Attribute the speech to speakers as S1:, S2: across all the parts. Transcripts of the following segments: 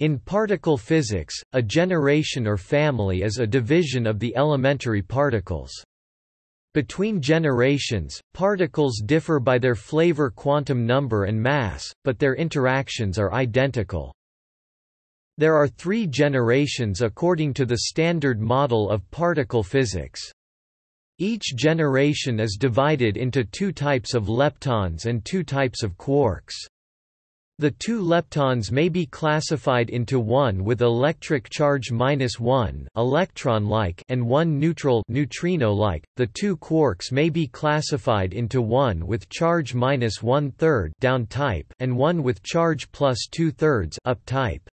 S1: In particle physics, a generation or family is a division of the elementary particles. Between generations, particles differ by their flavor quantum number and mass, but their interactions are identical. There are three generations according to the Standard Model of particle physics. Each generation is divided into two types of leptons and two types of quarks. The two leptons may be classified into one with electric charge minus one electron-like and one neutral neutrino-like. The two quarks may be classified into one with charge minus one third down type and one with charge plus two thirds up type.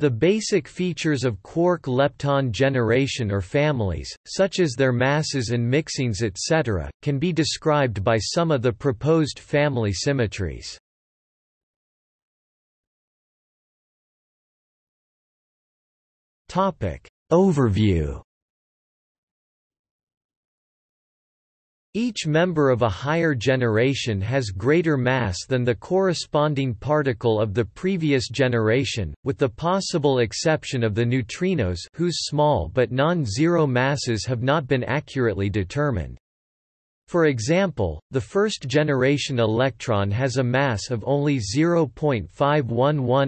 S1: The basic features of quark-lepton generation or families, such as their masses and mixings etc., can be described by some of the proposed family symmetries. Topic Overview Each member of a higher generation has greater mass than the corresponding particle of the previous generation, with the possible exception of the neutrinos whose small but non-zero masses have not been accurately determined. For example, the first-generation electron has a mass of only 0.511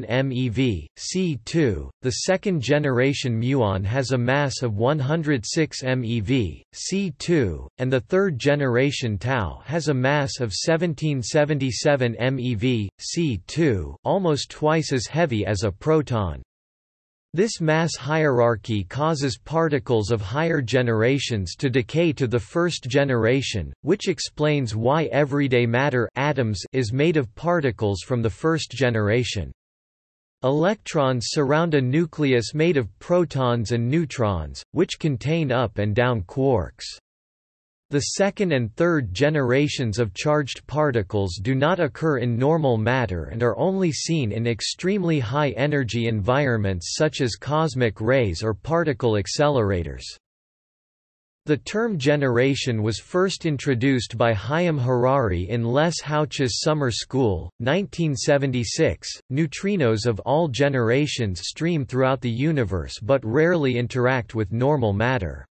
S1: MeV, C2, the second-generation muon has a mass of 106 MeV, C2, and the third-generation tau has a mass of 1777 MeV, C2, almost twice as heavy as a proton. This mass hierarchy causes particles of higher generations to decay to the first generation, which explains why everyday matter atoms is made of particles from the first generation. Electrons surround a nucleus made of protons and neutrons, which contain up and down quarks. The second and third generations of charged particles do not occur in normal matter and are only seen in extremely high-energy environments such as cosmic rays or particle accelerators. The term generation was first introduced by Haim Harari in Les Houches Summer School, 1976. Neutrinos of all generations stream throughout the universe but rarely interact with normal matter.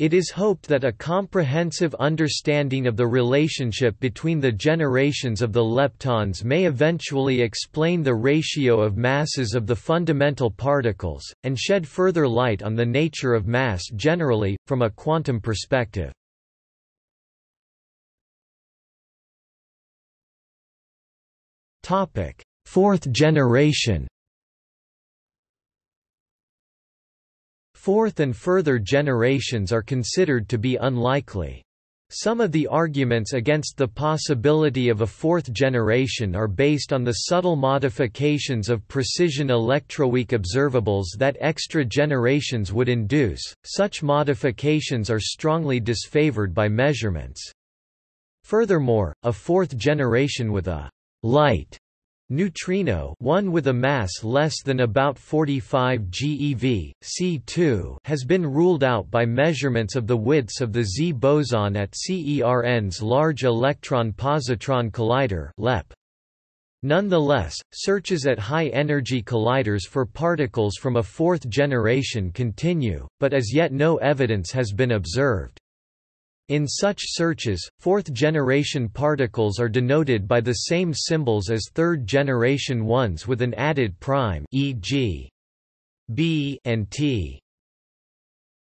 S1: It is hoped that a comprehensive understanding of the relationship between the generations of the leptons may eventually explain the ratio of masses of the fundamental particles, and shed further light on the nature of mass generally, from a quantum perspective. Fourth generation Fourth and further generations are considered to be unlikely. Some of the arguments against the possibility of a fourth generation are based on the subtle modifications of precision electroweak observables that extra generations would induce. Such modifications are strongly disfavored by measurements. Furthermore, a fourth generation with a light Neutrino one with a mass less than about 45 GeV, C2 has been ruled out by measurements of the widths of the Z boson at CERN's Large Electron Positron Collider LEP. Nonetheless, searches at high-energy colliders for particles from a fourth generation continue, but as yet no evidence has been observed. In such searches, fourth-generation particles are denoted by the same symbols as third-generation ones with an added prime e.g. b and t.